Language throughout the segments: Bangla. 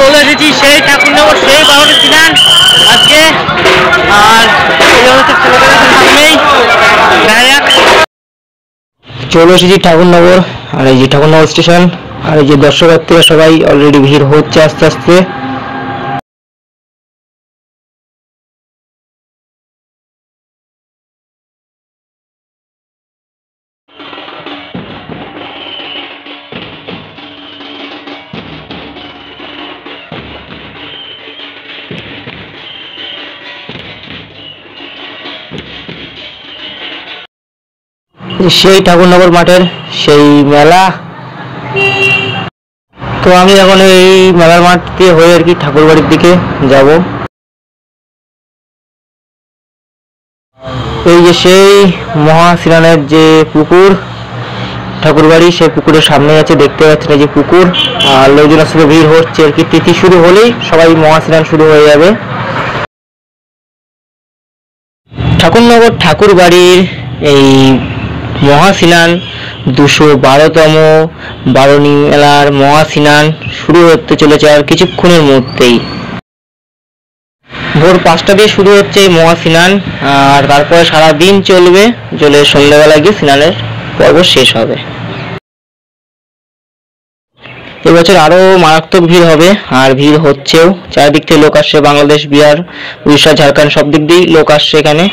চলে এসেছি, সেই ঠাকুরনগর, সেই বারোটি ছিলেন আজকে। আর চলে এসেছি ঠাকুরনগর, আর এই যে ঠাকুরনগর স্টেশন, আর এই যে দর্শনার্থীরা সবাই অলরেডি ভিড় হচ্ছে আস্তে আস্তে। সেই ঠাকুরনগর মাঠের সেই মেলা। তো আমি এখন এই মেলার মাঠ দিয়ে হয়ে আর কি ঠাকুর বাড়ির দিকে যাব। এই যে সেই মহাশিলানের যে পুকুর, ঠাকুর বাড়ি, সেই পুকুরের সামনে আছে, দেখতে পাচ্ছেন যে পুকুর। আর লোকজন আসলে ভিড় হচ্ছে, আর কি তিথি শুরু হলেই সবাই মহাশিলান শুরু হয়ে যাবে। ঠাকুরনগর ঠাকুর বাড়ির এই মহাস্নান, দুশো বারোতম বারণী মেলার মহাসিনান শুরু হতে চলেছে আর কিছুক্ষণের মধ্যেই। ভোর পাঁচটা দিয়ে শুরু হচ্ছে এই মহাস্নান, আর তারপরে সারা দিন চলবে, চলে সন্ধ্যাবেলা গিয়ে স্নানের পর্ব শেষ হবে। এবছর আরও মারাত্মক ভিড় হবে, আর ভিড় হচ্ছেও। চারিদিক থেকে লোক আসছে বাংলাদেশ, বিহার, উড়িষ্যা, ঝাড়খণ্ড, সব দিক দিয়েই লোক আসছে এখানে।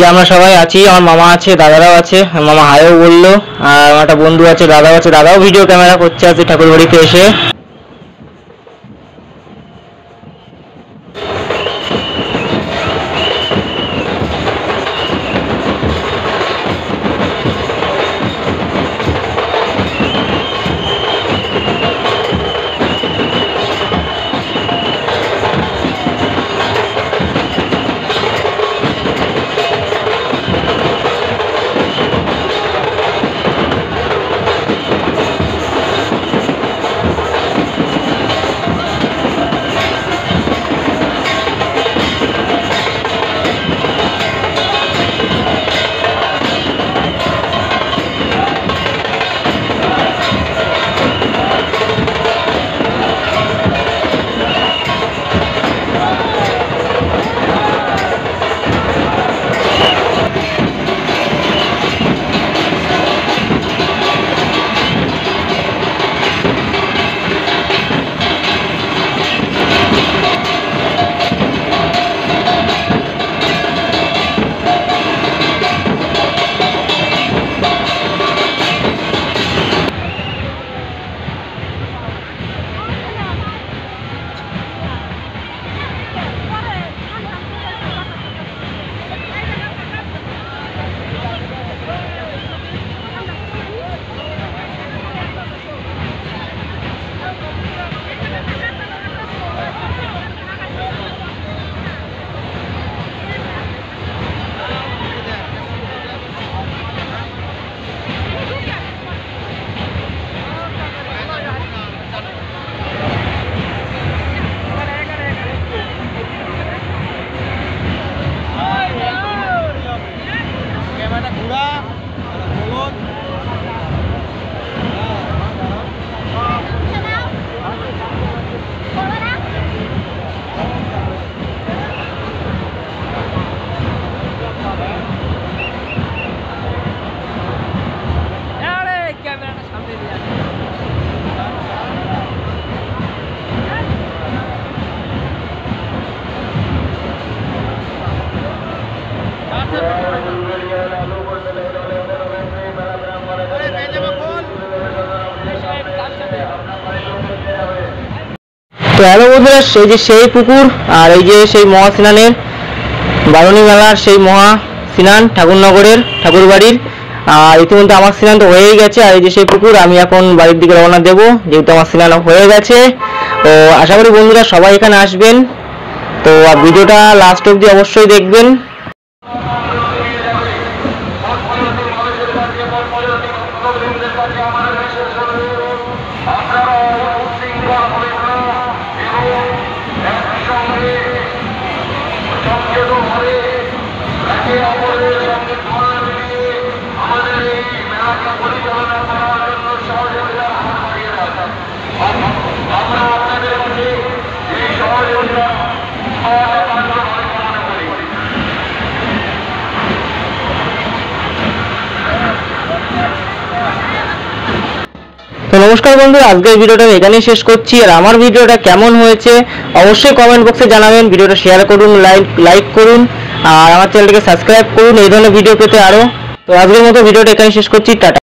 যে আমরা সবাই আছি, আমার মামা আছে, দাদারাও আছে, মামা হায়ও বলল, আর আমার একটা বন্ধু আছে, দাদাও আছে, দাদাও ভিডিও ক্যামেরা করছে আছে ঠাকুরবাড়িতে এসে। তো হ্যালো বন্ধুরা, সেই যে সেই পুকুর আর এই যে সেই মহা স্নানের বারুণী মেলার সেই মহা স্নান ঠাকুরনগরের ঠাকুর বাড়ির আর ইতিমধ্যে আমার স্নান তো হয়েই গেছে আর এই যে সেই পুকুর আমি এখন বাড়ির দিকে রওনা দেবো, যেহেতু আমার স্নান হয়ে গেছে। তো আশা করি বন্ধুরা সবাই এখানে আসবেন। তো ভিডিওটা লাস্ট অবধি অবশ্যই দেখবেন। তো নমস্কার বন্ধু আজকের ভিডিওটা এখানেই শেষ করছি। আর আমার ভিডিওটা কেমন হয়েছে অবশ্যই কমেন্ট বক্সে জানাবেন। ভিডিওটা শেয়ার করুন লাইক লাইক করুন, আর আমার চ্যানেলটাকে সাবস্ক্রাইব করুন। এই ধরনের ভিডিও পেতে আরও তো আজকের মতো ভিডিওটা এখানে শেষ করছি। টাটা।